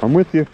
I'm with you.